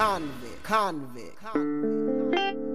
convict, convict, convict.